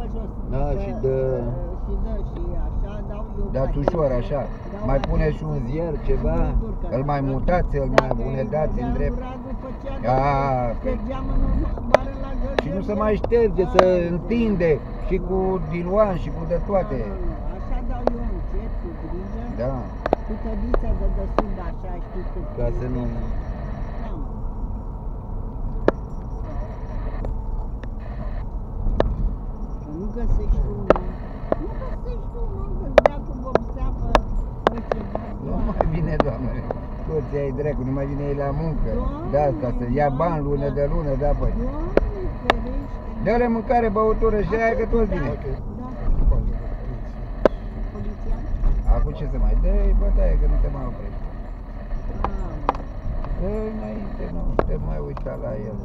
pe jos. Da, Că, și dă- uh, Și dă și așa dau eu. Dați bani. ușor așa. Dau Mai bani. puneți și un zier, ceva, Sigur că îl da. mai mutați, îl mai Dacă unedați în dădeam drept. Radu făcea, A, dacă păi. Ștergeam în bară la găl. Și nu se mai șterge, se Ah, întinde și cu diluan și cu de toate. Nu, nu, nu. Așa dau eu încet, cu grijă, Da, cu tădița de desubt, așa, știți, cu... ca să nu... Da, mă. Că nu găsești unul. Nu găsești unul, că dea cu vopseapă, nu ceva. Nu mai vine, doamne. Toți ai dracu, nu mai vine ei la muncă. Doamne, De asta, să ia bani lună de lună, da, păi. Doamne ferește. Dă-le mâncare, băutură și aia că toți vine. Ok. Da, Bază de poliție. poliția? Acum ce să mai dai, bătaie, că nu te mai oprești. Ah, Dă înainte, nu te mai uita la el.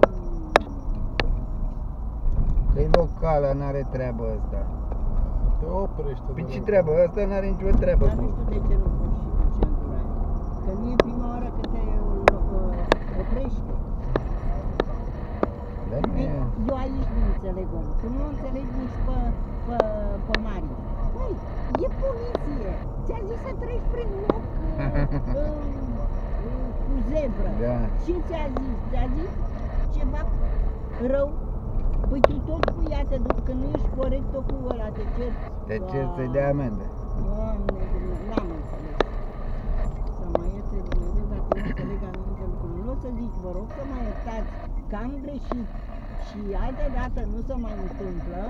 Că e locală, n-are treabă ăsta. Te oprește. Păi de ce la- treabă? Ăsta n-are nicio treabă Dar nu cu... știu de ce nu pui și cu centura aia. Că nu e prima oară când te uh, oprești. Dar nu Ei, e... Eu aici nu înțeleg om. Tu nu înțelegi nici pe, pe, pe mari. Băi, e poliție. Ți-a zis să treci prin loc uh, uh, uh, cu zebră. Da. Ce ți-a zis? Ți-a zis ceva rău? Păi tu tot cu ea te duci, că nu ești corect tot cu ăla, te cerți. Te cer să-i dea amendă. Doamne, Dumnezeu, n-am înțeles. Să mă ierte Dumnezeu dacă nu înțeleg anumite lucruri. Nu o să zic, vă rog să mă iertați că am greșit și altă dată nu se mai întâmplă,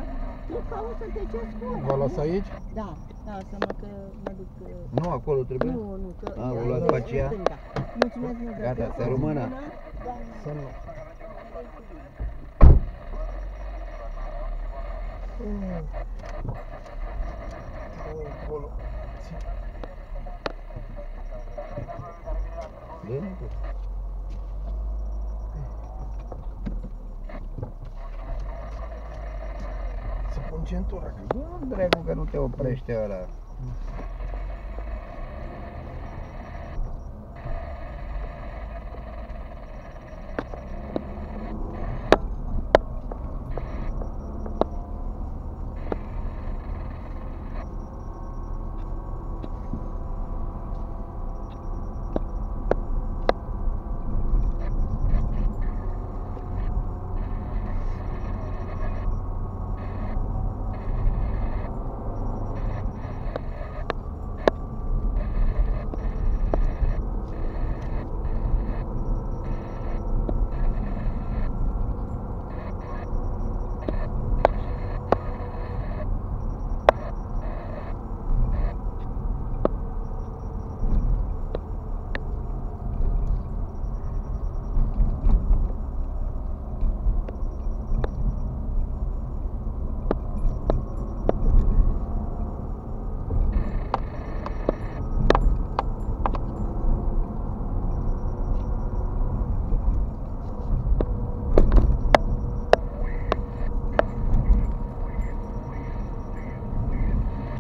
tu cauți să te ceri cu ăla, Vă nu? las aici? Da, da, să mă că mă duc... uh, Nu, acolo trebuie? Nu, nu, că... A, o aici luați e pe aceea? stânga. Mulțumesc mult de Gata, tot. să rămână. Doamne, Să nu. Acolo. Bine, Să pun centura. Bă, dracu, că nu te oprește ăla.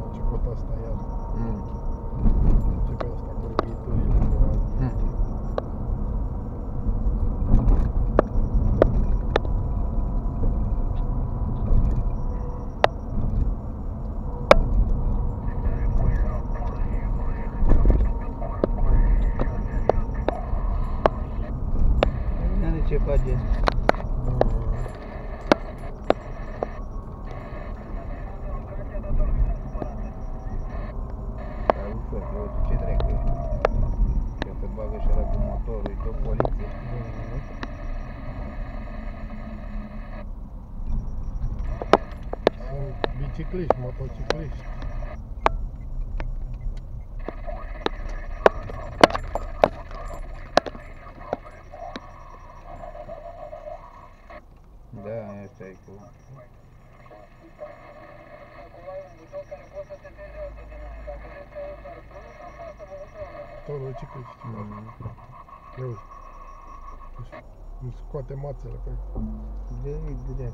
A început asta iar. Mm. Începe asta cu reviturile. cu alea. Mm. N-are ce face. Dar ușor, că uite ce dracu e. Că se bagă și ăla cu motorul, e tot poliție. Sunt bicicliști, motocicliști. făceai tu? Toro, ce că știu mm. Ia uite Îmi scoate mațele pe Direct, direct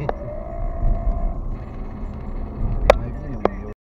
Thank you.